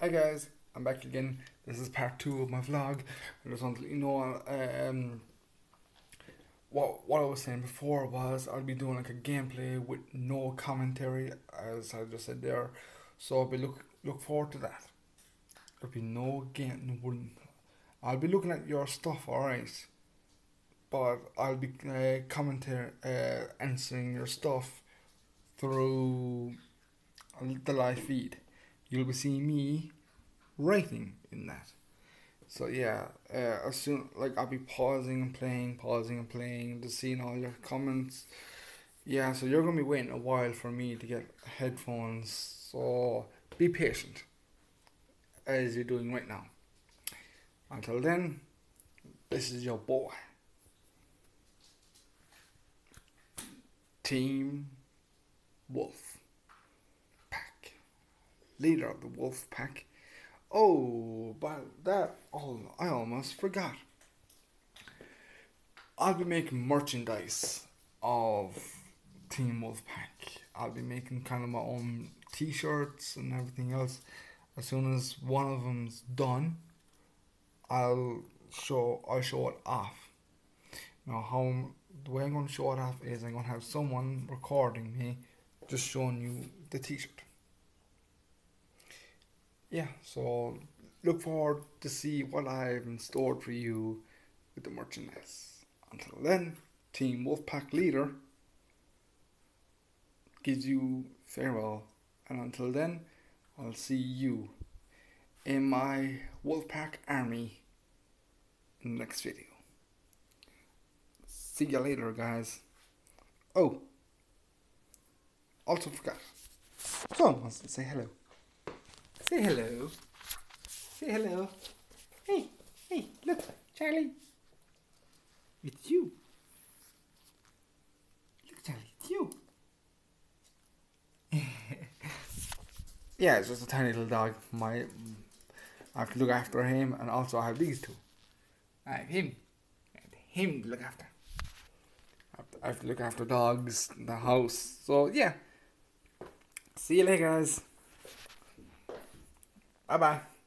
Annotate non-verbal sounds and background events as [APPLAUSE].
Hi guys, I'm back again. This is part two of my vlog. I just want to let you know um, what what I was saying before was I'll be doing like a gameplay with no commentary, as I just said there. So I'll be look look forward to that. There'll be no game. No, I'll be looking at your stuff, alright. But I'll be uh, commenting, uh, answering your stuff through the live feed. You'll be seeing me writing in that. So yeah, uh, as soon like I'll be pausing and playing, pausing and playing, just seeing all your comments. Yeah, so you're gonna be waiting a while for me to get headphones. So be patient, as you're doing right now. Until then, this is your boy, Team Wolf leader of the Wolf Pack Oh, but that, oh, I almost forgot. I'll be making merchandise of Team Wolfpack. I'll be making kind of my own t-shirts and everything else. As soon as one of them's done, I'll show I'll show it off. Now how the way I'm gonna show it off is I'm gonna have someone recording me just showing you the t-shirt yeah, so look forward to see what I've in store for you with the merchandise. Until then, Team Wolfpack Leader gives you farewell, and until then, I'll see you in my Wolfpack army in the next video. See you later, guys. Oh, also forgot. Someone wants to say hello. Say hello. Say hello. Hey, hey, look, Charlie. It's you. Look, Charlie, it's you. [LAUGHS] yeah, it's just a tiny little dog. My, I have to look after him, and also I have these two. I have him, and him to look after. I have to look after dogs the house. So yeah. See you later, guys. 拜拜。